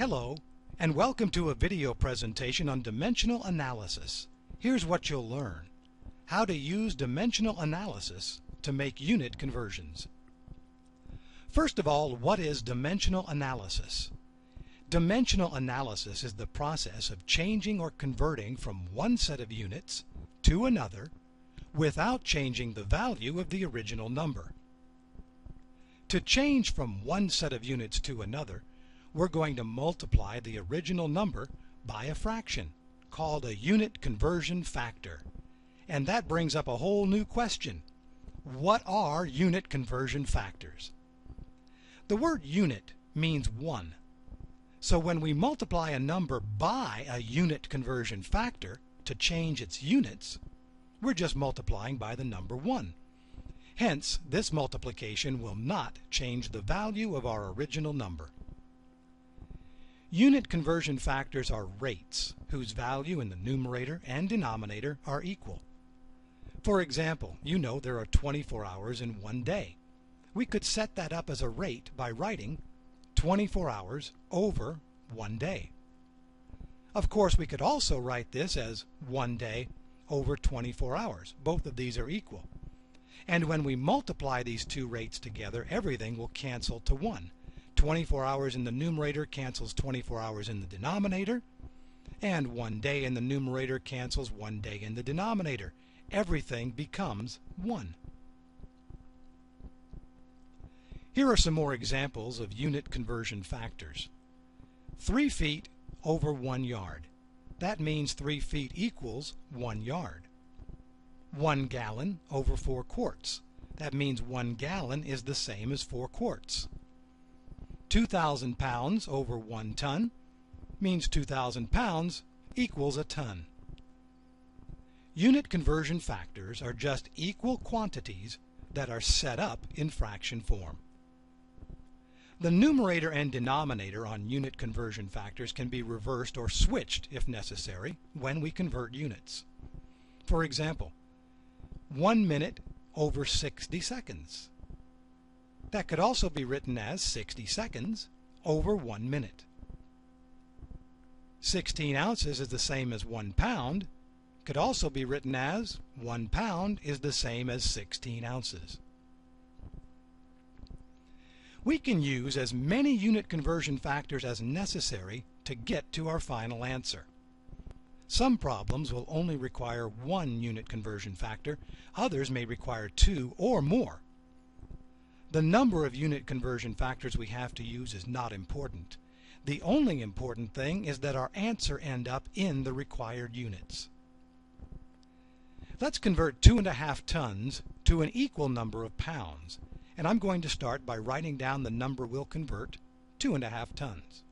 Hello, and welcome to a video presentation on dimensional analysis. Here's what you'll learn. How to use dimensional analysis to make unit conversions. First of all, what is dimensional analysis? Dimensional analysis is the process of changing or converting from one set of units to another without changing the value of the original number. To change from one set of units to another, we're going to multiply the original number by a fraction called a unit conversion factor. And that brings up a whole new question. What are unit conversion factors? The word unit means one. So when we multiply a number by a unit conversion factor to change its units, we're just multiplying by the number 1. Hence, this multiplication will not change the value of our original number. Unit conversion factors are rates whose value in the numerator and denominator are equal. For example, you know there are 24 hours in one day. We could set that up as a rate by writing 24 hours over one day. Of course, we could also write this as one day over 24 hours. Both of these are equal. And when we multiply these two rates together, everything will cancel to 1. 24 hours in the numerator cancels 24 hours in the denominator, and one day in the numerator cancels one day in the denominator. Everything becomes 1. Here are some more examples of unit conversion factors. 3 feet over 1 yard. That means 3 feet equals 1 yard. 1 gallon over 4 quarts. That means 1 gallon is the same as 4 quarts. 2,000 pounds over 1 ton means 2,000 pounds equals a ton. Unit conversion factors are just equal quantities that are set up in fraction form. The numerator and denominator on unit conversion factors can be reversed or switched if necessary when we convert units. For example, 1 minute over 60 seconds. That could also be written as 60 seconds over 1 minute. 16 ounces is the same as 1 pound. Could also be written as 1 pound is the same as 16 ounces. We can use as many unit conversion factors as necessary to get to our final answer. Some problems will only require one unit conversion factor, others may require two or more. The number of unit conversion factors we have to use is not important. The only important thing is that our answer end up in the required units. Let's convert two and a half tons to an equal number of pounds, and I'm going to start by writing down the number we'll convert, two and a half tons.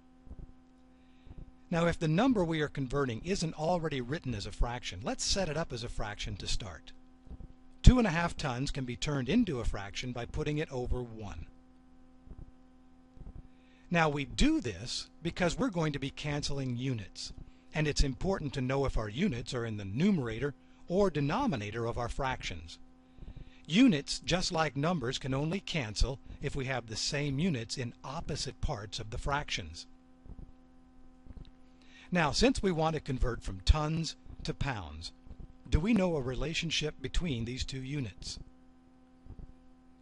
Now if the number we are converting isn't already written as a fraction, let's set it up as a fraction to start. Two and a half tons can be turned into a fraction by putting it over 1. Now we do this because we're going to be canceling units, and it's important to know if our units are in the numerator or denominator of our fractions. Units, just like numbers, can only cancel if we have the same units in opposite parts of the fractions. Now, since we want to convert from tons to pounds, do we know a relationship between these two units?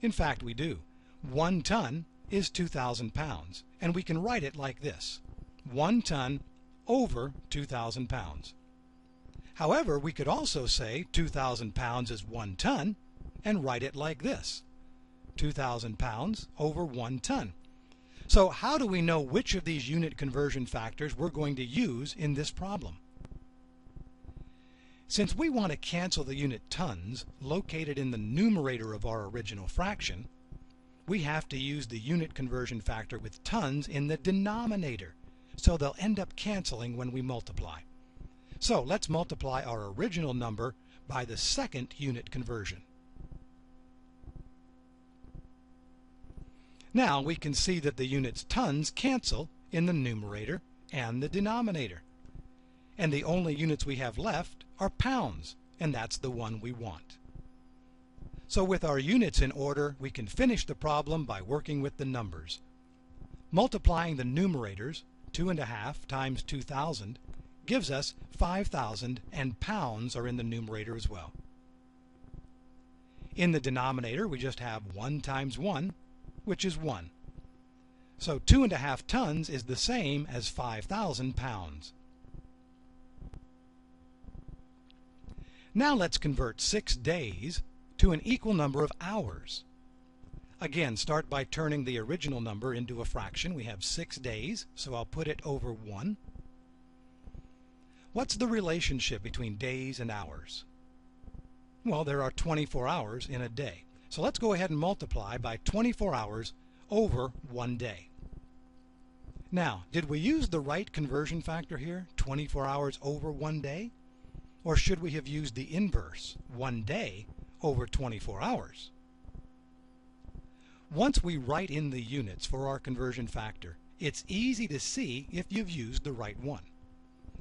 In fact, we do. One ton is 2,000 pounds, and we can write it like this. One ton over 2,000 pounds. However, we could also say 2,000 pounds is one ton, and write it like this. 2,000 pounds over one ton. So how do we know which of these unit conversion factors we're going to use in this problem? Since we want to cancel the unit tons located in the numerator of our original fraction, we have to use the unit conversion factor with tons in the denominator, so they'll end up canceling when we multiply. So let's multiply our original number by the second unit conversion. Now we can see that the units tons cancel in the numerator and the denominator. And the only units we have left are pounds, and that's the one we want. So with our units in order, we can finish the problem by working with the numbers. Multiplying the numerators, two and a half times 2,000 gives us 5,000 and pounds are in the numerator as well. In the denominator we just have 1 times 1 which is 1. So two and a half tons is the same as 5,000 pounds. Now let's convert six days to an equal number of hours. Again, start by turning the original number into a fraction. We have six days, so I'll put it over 1. What's the relationship between days and hours? Well, there are 24 hours in a day. So let's go ahead and multiply by 24 hours over one day. Now, did we use the right conversion factor here, 24 hours over one day? Or should we have used the inverse, one day over 24 hours? Once we write in the units for our conversion factor, it's easy to see if you've used the right one.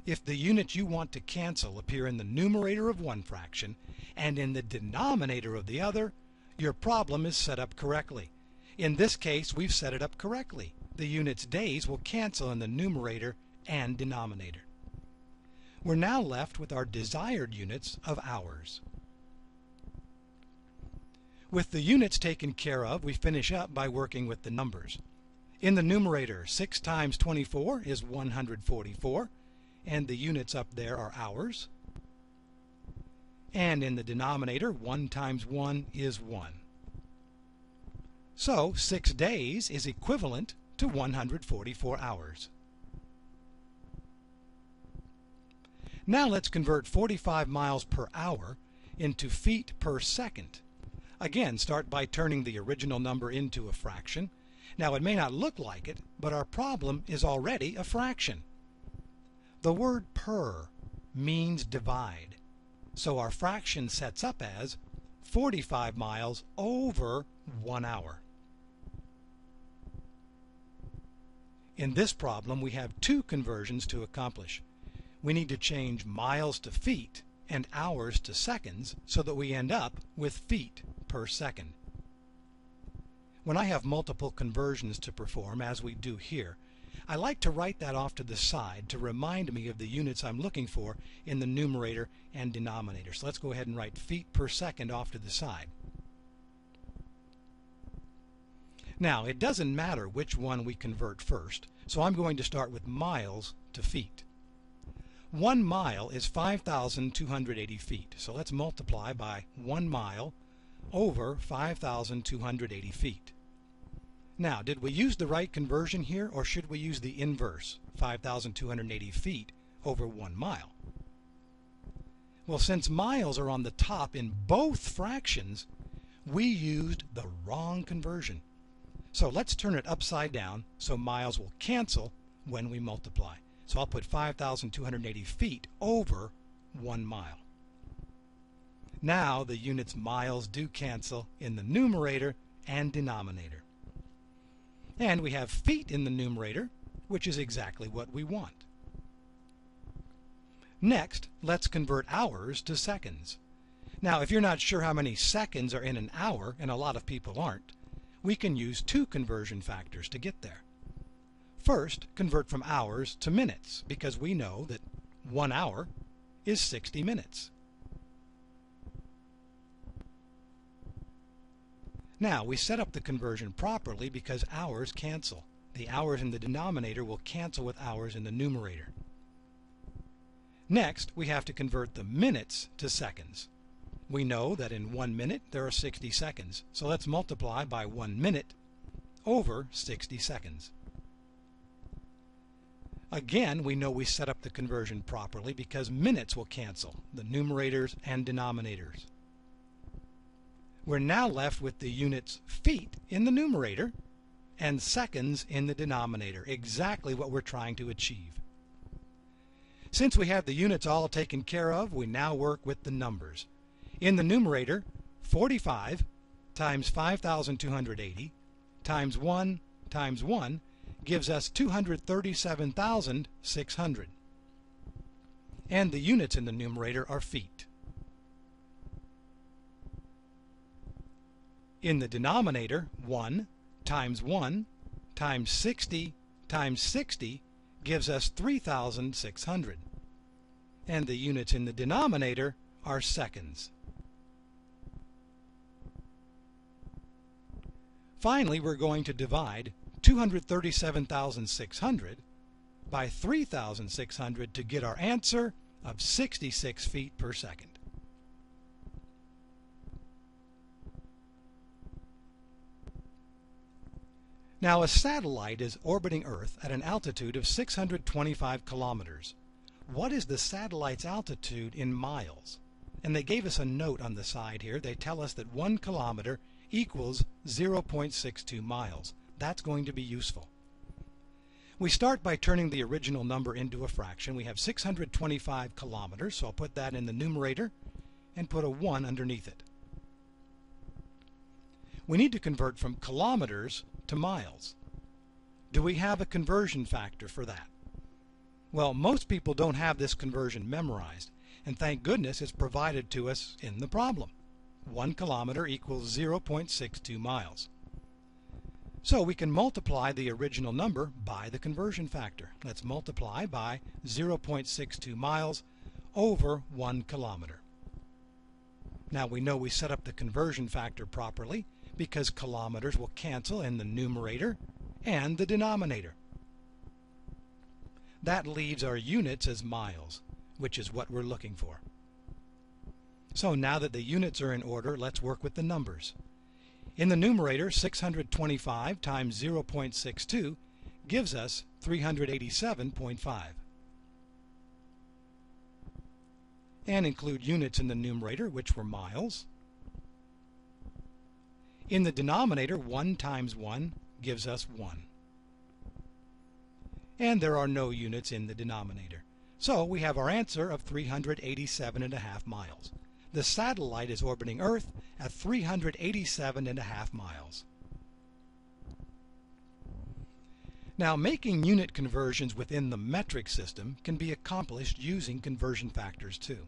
If the units you want to cancel appear in the numerator of one fraction and in the denominator of the other, your problem is set up correctly. In this case, we've set it up correctly. The unit's days will cancel in the numerator and denominator. We're now left with our desired units of hours. With the units taken care of, we finish up by working with the numbers. In the numerator, 6 times 24 is 144, and the units up there are hours. And in the denominator, 1 times 1 is 1. So 6 days is equivalent to 144 hours. Now let's convert 45 miles per hour into feet per second. Again, start by turning the original number into a fraction. Now it may not look like it, but our problem is already a fraction. The word per means divide. So our fraction sets up as 45 miles over one hour. In this problem, we have two conversions to accomplish we need to change miles to feet and hours to seconds so that we end up with feet per second. When I have multiple conversions to perform, as we do here, I like to write that off to the side to remind me of the units I'm looking for in the numerator and denominator. So let's go ahead and write feet per second off to the side. Now, it doesn't matter which one we convert first, so I'm going to start with miles to feet. One mile is 5,280 feet. So let's multiply by one mile over 5,280 feet. Now, did we use the right conversion here, or should we use the inverse, 5,280 feet over one mile? Well, since miles are on the top in both fractions, we used the wrong conversion. So let's turn it upside down so miles will cancel when we multiply. So I'll put 5,280 feet over one mile. Now the units miles do cancel in the numerator and denominator. And we have feet in the numerator, which is exactly what we want. Next, let's convert hours to seconds. Now, if you're not sure how many seconds are in an hour, and a lot of people aren't, we can use two conversion factors to get there. First, convert from hours to minutes, because we know that one hour is 60 minutes. Now, we set up the conversion properly because hours cancel. The hours in the denominator will cancel with hours in the numerator. Next, we have to convert the minutes to seconds. We know that in one minute there are 60 seconds, so let's multiply by one minute over 60 seconds. Again, we know we set up the conversion properly because minutes will cancel, the numerators and denominators. We're now left with the units feet in the numerator and seconds in the denominator, exactly what we're trying to achieve. Since we have the units all taken care of, we now work with the numbers. In the numerator, 45 times 5,280 times 1 times 1 gives us 237,600. And the units in the numerator are feet. In the denominator, 1 times 1 times 60 times 60 gives us 3,600. And the units in the denominator are seconds. Finally, we're going to divide 237,600 by 3,600 to get our answer of 66 feet per second. Now a satellite is orbiting Earth at an altitude of 625 kilometers. What is the satellite's altitude in miles? And they gave us a note on the side here. They tell us that one kilometer equals 0.62 miles. That's going to be useful. We start by turning the original number into a fraction. We have 625 kilometers, so I'll put that in the numerator and put a 1 underneath it. We need to convert from kilometers to miles. Do we have a conversion factor for that? Well, most people don't have this conversion memorized, and thank goodness it's provided to us in the problem. 1 kilometer equals 0.62 miles. So we can multiply the original number by the conversion factor. Let's multiply by 0.62 miles over 1 kilometer. Now we know we set up the conversion factor properly because kilometers will cancel in the numerator and the denominator. That leaves our units as miles, which is what we're looking for. So now that the units are in order, let's work with the numbers. In the numerator, 625 times 0.62 gives us 387.5. And include units in the numerator, which were miles. In the denominator, 1 times 1 gives us 1. And there are no units in the denominator. So we have our answer of 387.5 miles. The satellite is orbiting Earth at 387.5 miles. Now, making unit conversions within the metric system can be accomplished using conversion factors too.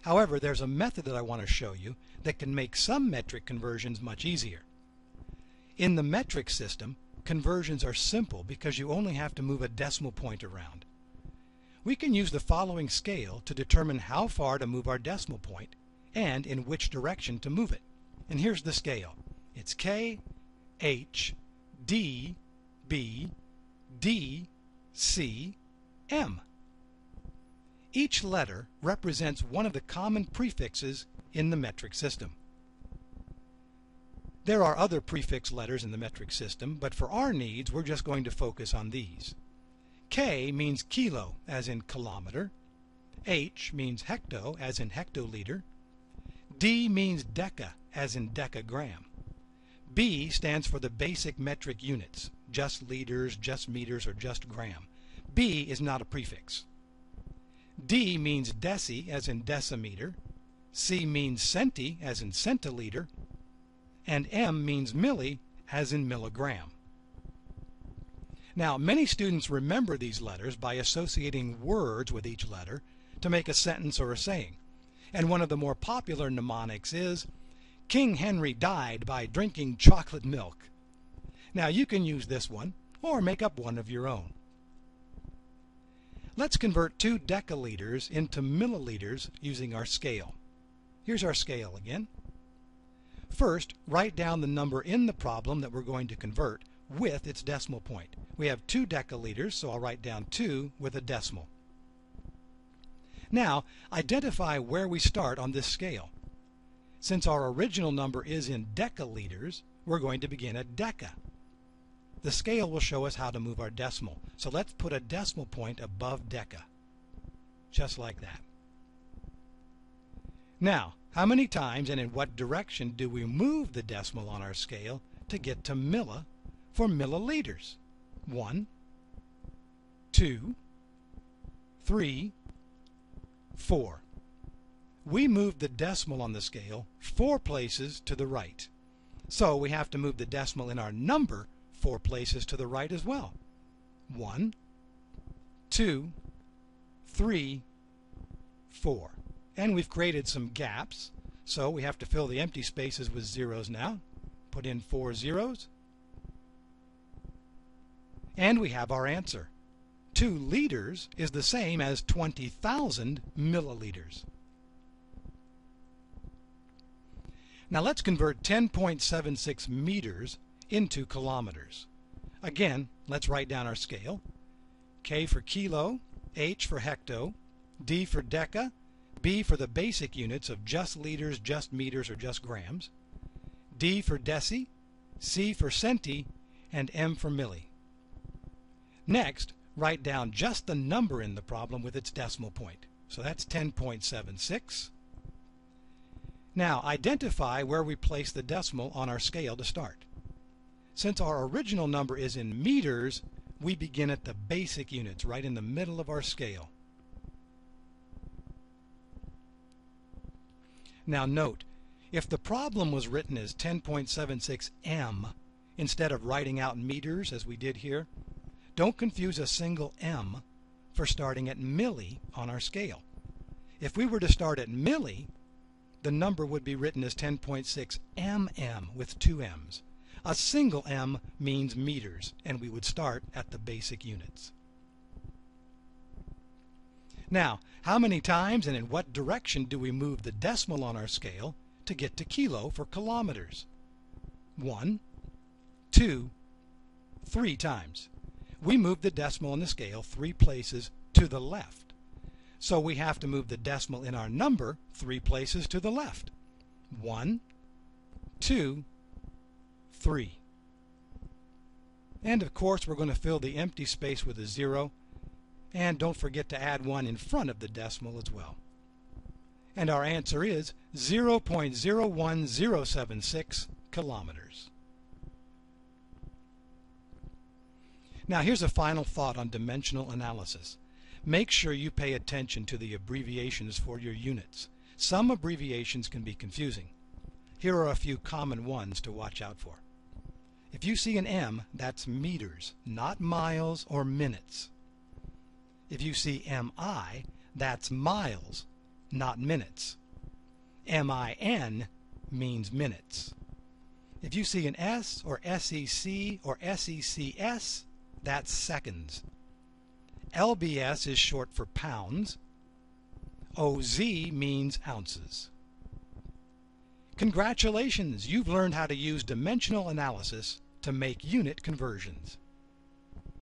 However, there's a method that I want to show you that can make some metric conversions much easier. In the metric system, conversions are simple because you only have to move a decimal point around. We can use the following scale to determine how far to move our decimal point and in which direction to move it. And here's the scale. It's K, H, D, B, D, C, M. Each letter represents one of the common prefixes in the metric system. There are other prefix letters in the metric system, but for our needs we're just going to focus on these. K means kilo, as in kilometer. H means hecto, as in hectoliter. D means deca, as in decagram. B stands for the basic metric units, just liters, just meters, or just gram. B is not a prefix. D means deci, as in decimeter. C means centi, as in centiliter. And M means milli, as in milligram. Now, many students remember these letters by associating words with each letter to make a sentence or a saying. And one of the more popular mnemonics is, King Henry died by drinking chocolate milk. Now, you can use this one, or make up one of your own. Let's convert two decaliters into milliliters using our scale. Here's our scale again. First, write down the number in the problem that we're going to convert with its decimal point. We have 2 decaliters, so I'll write down 2 with a decimal. Now, identify where we start on this scale. Since our original number is in decaliters, we're going to begin at deca. The scale will show us how to move our decimal, so let's put a decimal point above deca. Just like that. Now, how many times and in what direction do we move the decimal on our scale to get to milli for milliliters. One, two, three, four. We moved the decimal on the scale four places to the right. So we have to move the decimal in our number four places to the right as well. One, two, three, four. And we've created some gaps, so we have to fill the empty spaces with zeros now. Put in four zeros, and we have our answer, 2 liters is the same as 20,000 milliliters. Now let's convert 10.76 meters into kilometers. Again, let's write down our scale. K for kilo, H for hecto, D for deca, B for the basic units of just liters, just meters, or just grams, D for deci, C for centi, and M for milli. Next, write down just the number in the problem with its decimal point. So that's 10.76. Now, identify where we place the decimal on our scale to start. Since our original number is in meters, we begin at the basic units, right in the middle of our scale. Now note, if the problem was written as 10.76 m instead of writing out meters as we did here, don't confuse a single m for starting at milli on our scale. If we were to start at milli, the number would be written as 10.6 mm with two m's. A single m means meters, and we would start at the basic units. Now, how many times and in what direction do we move the decimal on our scale to get to kilo for kilometers? One, two, three times. We move the decimal in the scale three places to the left. So we have to move the decimal in our number three places to the left. One, two, three. And of course we're going to fill the empty space with a zero and don't forget to add one in front of the decimal as well. And our answer is 0.01076 kilometers. Now here's a final thought on dimensional analysis. Make sure you pay attention to the abbreviations for your units. Some abbreviations can be confusing. Here are a few common ones to watch out for. If you see an M, that's meters, not miles or minutes. If you see MI, that's miles, not minutes. MIN means minutes. If you see an S or SEC or SECS, that's seconds. LBS is short for pounds. OZ means ounces. Congratulations, you've learned how to use dimensional analysis to make unit conversions.